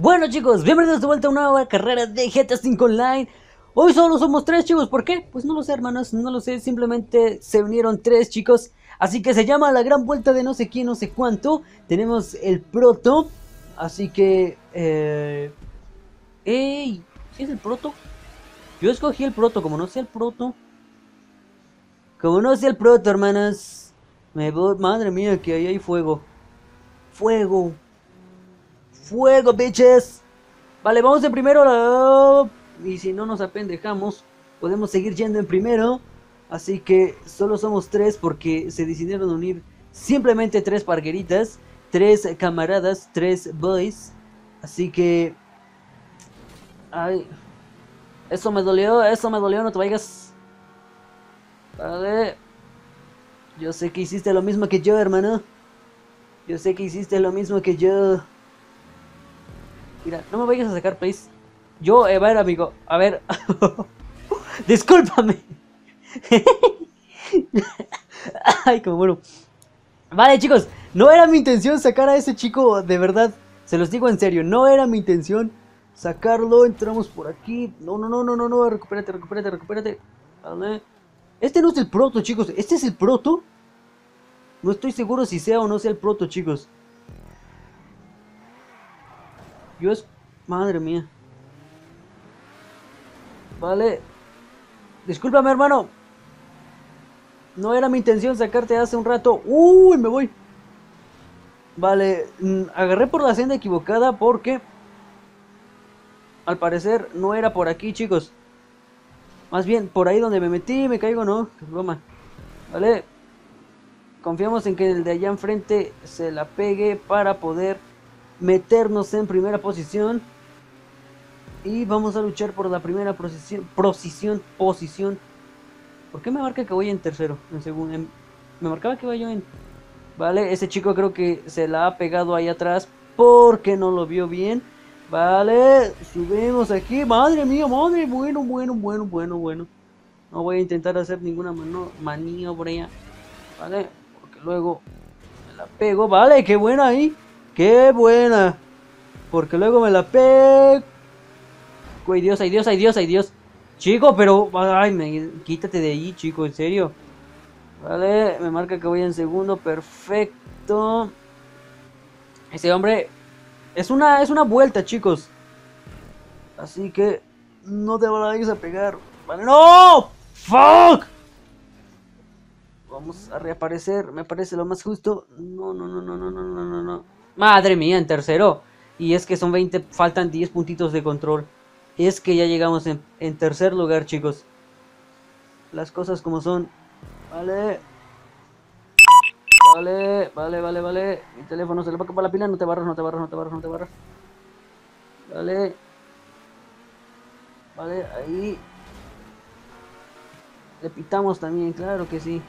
Bueno chicos, bienvenidos de vuelta a una nueva carrera de GTA 5 Online. Hoy solo somos tres chicos, ¿por qué? Pues no lo sé hermanos, no lo sé, simplemente se unieron tres chicos. Así que se llama la gran vuelta de no sé quién, no sé cuánto. Tenemos el proto, así que... Eh... ¡Ey! ¿Sí es el proto? Yo escogí el proto, como no sé el proto. Como no sé el proto hermanas. Me voy, madre mía que ahí hay fuego. Fuego Fuego, bitches. Vale, vamos en primero. Y si no nos apendejamos, podemos seguir yendo en primero. Así que solo somos tres porque se decidieron unir simplemente tres pargueritas, tres camaradas, tres boys. Así que... Ay. Eso me dolió, eso me dolió, no te vayas. Vale. Yo sé que hiciste lo mismo que yo, hermano. Yo sé que hiciste lo mismo que yo. Mira, no me vayas a sacar, please. Yo, a ver, amigo, a ver. Discúlpame. Ay, como bueno. Vale, chicos, no era mi intención sacar a ese chico, de verdad. Se los digo en serio, no era mi intención sacarlo. Entramos por aquí. No, no, no, no, no, no. Recupérate, recupérate, recupérate. Vale. Este no es el proto, chicos. ¿Este es el proto? No estoy seguro si sea o no sea el proto, chicos. Yo es... Madre mía. Vale. Discúlpame, hermano. No era mi intención sacarte hace un rato. Uy, me voy. Vale, mm, agarré por la senda equivocada porque... Al parecer no era por aquí, chicos. Más bien, por ahí donde me metí, me caigo, no. Broma. Vale. Confiamos en que el de allá enfrente se la pegue para poder meternos en primera posición. Y vamos a luchar por la primera posición. Posición, posición. ¿Por qué me marca que voy en tercero? Me marcaba que iba yo en. Vale, ese chico creo que se la ha pegado ahí atrás porque no lo vio bien. Vale, subimos aquí. Madre mía, madre. Bueno, bueno, bueno, bueno, bueno. No voy a intentar hacer ninguna mano, maniobra. Vale, porque luego me la pego. Vale, qué buena ahí. ¡Qué buena! Porque luego me la pego. Ay Dios, ay Dios, ay Dios, ay Dios. Chico, pero... Ay, me... quítate de ahí, chico, en serio. Vale, me marca que voy en segundo. Perfecto. Ese hombre... Es una, es una vuelta, chicos. Así que... No te vayas a pegar. Vale, ¡No! ¡Fuck! Vamos a reaparecer. Me parece lo más justo. No, no, no, no, no, no, no, no. Madre mía, en tercero. Y es que son 20, faltan 10 puntitos de control. Es que ya llegamos en, tercer lugar, chicos. Las cosas como son. Vale. Vale, vale, vale, vale. Mi teléfono se le va a acabar la pila. No te barras, no te barras, no te barras, no te barras. Vale. Vale, ahí. Le pitamos también, claro que sí.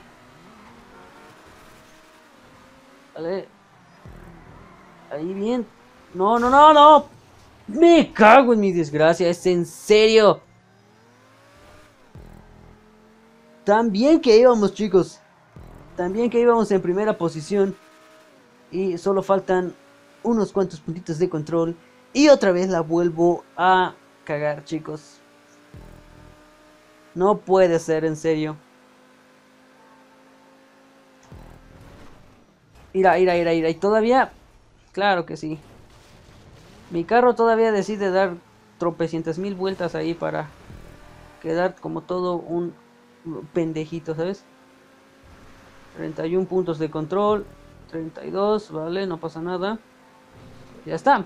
Vale. Ahí bien. No, no, no, no. Me cago en mi desgracia. Es en serio. También que íbamos, chicos. También que íbamos en primera posición. Y solo faltan unos cuantos puntitos de control. Y otra vez la vuelvo a cagar, chicos. No puede ser, en serio. Ira, ira, ira, ira. Y todavía Claro que sí. Mi carro todavía decide dar tropecientas mil vueltas ahí para quedar como todo un pendejito, ¿sabes? 31 puntos de control. 32, vale, no pasa nada. Ya está.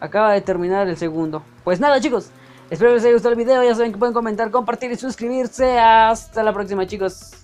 Acaba de terminar el segundo. Pues nada, chicos. Espero que les haya gustado el video. Ya saben que pueden comentar, compartir y suscribirse. Hasta la próxima, chicos.